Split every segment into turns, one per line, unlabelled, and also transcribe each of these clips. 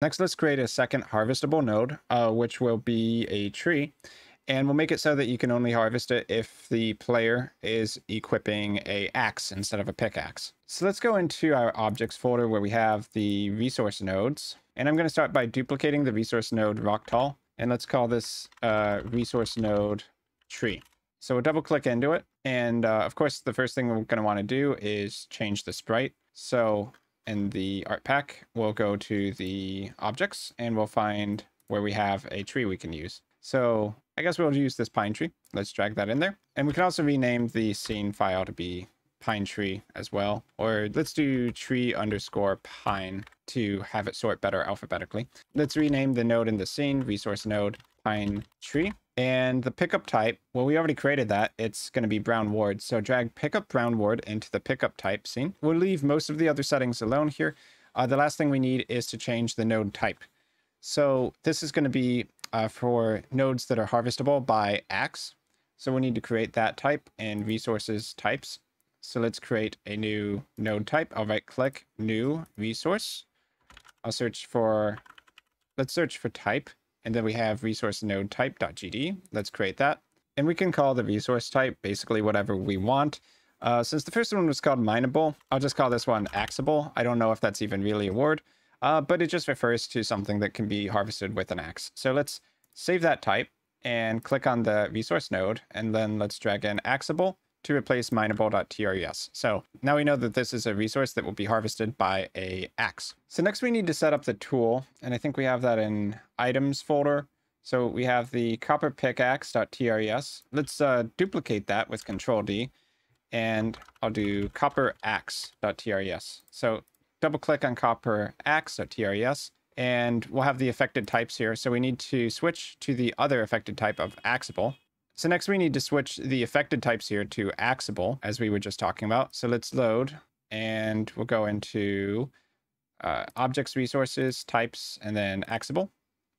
Next, let's create a second harvestable node, uh, which will be a tree. And we'll make it so that you can only harvest it if the player is equipping a axe instead of a pickaxe. So let's go into our objects folder where we have the resource nodes. And I'm going to start by duplicating the resource node Rocktall. And let's call this uh, resource node tree. So we'll double click into it. And uh, of course, the first thing we're going to want to do is change the sprite. So in the art pack, we'll go to the objects and we'll find where we have a tree we can use. So I guess we'll use this pine tree. Let's drag that in there. And we can also rename the scene file to be pine tree as well. Or let's do tree underscore pine to have it sort better alphabetically. Let's rename the node in the scene, resource node, pine tree. And the pickup type, well, we already created that. It's going to be brown ward. So drag pickup brown ward into the pickup type scene. We'll leave most of the other settings alone here. Uh, the last thing we need is to change the node type. So this is going to be uh, for nodes that are harvestable by axe. So we need to create that type and resources types. So let's create a new node type. I'll right click new resource. I'll search for, let's search for type. And then we have resource node type.gd. Let's create that. And we can call the resource type basically whatever we want. Uh, since the first one was called mineable, I'll just call this one axeable. I don't know if that's even really a word uh, but it just refers to something that can be harvested with an axe. So let's save that type and click on the resource node, and then let's drag in axeable to replace mineable.tres. So now we know that this is a resource that will be harvested by a axe. So next we need to set up the tool, and I think we have that in items folder. So we have the copper pickaxe.tres. Let's uh, duplicate that with control D, and I'll do copper axe.tres. So double click on copper axe.tres and we'll have the affected types here. So we need to switch to the other affected type of axeable. So next we need to switch the affected types here to axeable as we were just talking about. So let's load and we'll go into uh, objects, resources, types, and then axeable.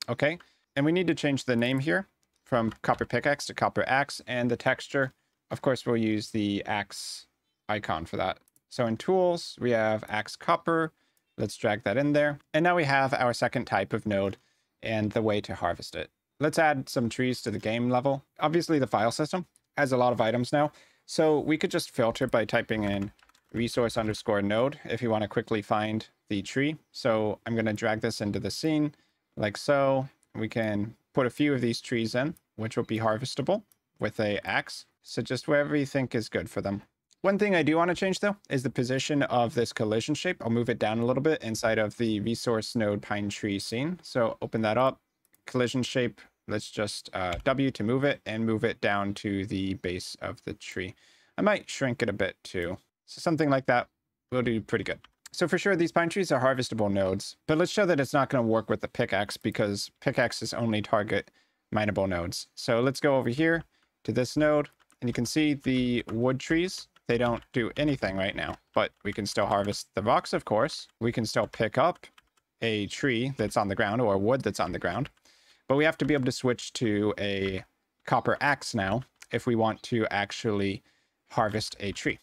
Okay. And we need to change the name here from copper pickaxe to copper axe and the texture. Of course, we'll use the axe icon for that. So in tools, we have axe copper. Let's drag that in there. And now we have our second type of node and the way to harvest it. Let's add some trees to the game level. Obviously the file system has a lot of items now. So we could just filter by typing in resource underscore node if you want to quickly find the tree. So I'm going to drag this into the scene like so. We can put a few of these trees in, which will be harvestable with a axe. So just wherever you think is good for them. One thing I do want to change though is the position of this collision shape. I'll move it down a little bit inside of the resource node pine tree scene. So open that up, collision shape. Let's just uh, W to move it and move it down to the base of the tree. I might shrink it a bit too. So something like that will do pretty good. So for sure, these pine trees are harvestable nodes, but let's show that it's not going to work with the pickaxe because pickaxes only target mineable nodes. So let's go over here to this node and you can see the wood trees they don't do anything right now, but we can still harvest the rocks, of course. We can still pick up a tree that's on the ground or wood that's on the ground, but we have to be able to switch to a copper axe now if we want to actually harvest a tree.